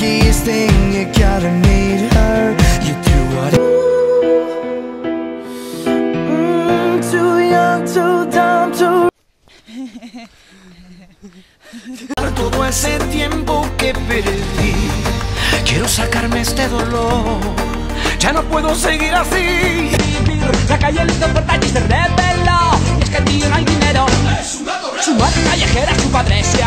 you gotta need her. You do what Mm, Too young, too dumb, too todo ese tiempo que perdí. Quiero sacarme este dolor. Ya no puedo seguir así. La calle le puerta y se reveló Y es que el tío no hay dinero Su madre callejera, su padre se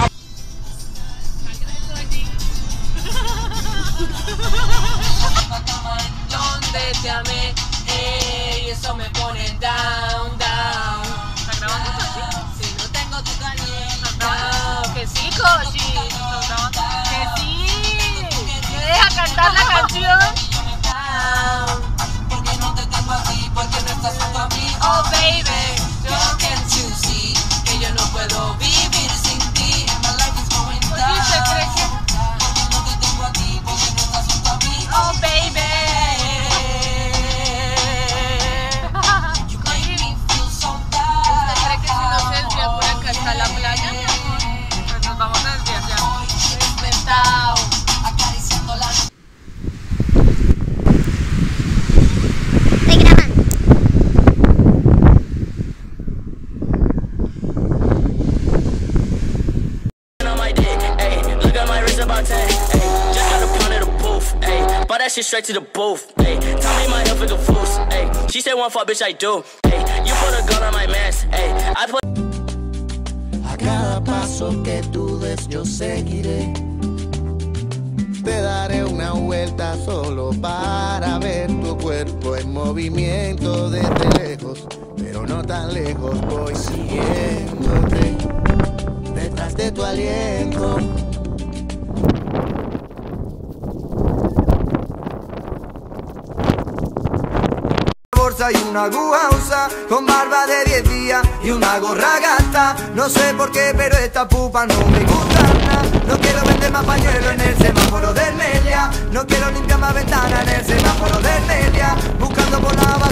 donde te amé, ey, eso me pone down, down. ¿Estás grabando así? Si no tengo tu caliente. Que sí, Koshi. Que sí. ¿Me deja cantar la canción? That shit straight to the booth, ayy. Tell me my health is a fool's, ayy. She said one fuck, bitch, I do, ayy. You put a gun on my mans, ayy. I put. A cada paso que tú des yo seguiré. Te daré una vuelta solo para ver tu cuerpo en movimiento desde lejos, pero no tan lejos voy siguiéndote detrás de tu aliento. Y una aguja usa con barba de 10 días y una gorra gata. No sé por qué, pero esta pupa no me gusta nada. No quiero vender más pañuelos en el semáforo de Melia. No quiero limpiar más ventanas en el semáforo de Melia. Buscando por la basura.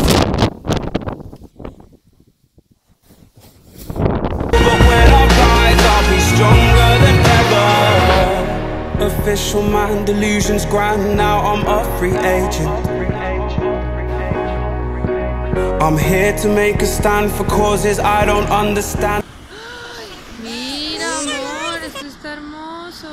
Official mind delusions grind Now I'm a free agent I'm here to make a stand for causes I don't understand. Mira, amor, esto está hermoso.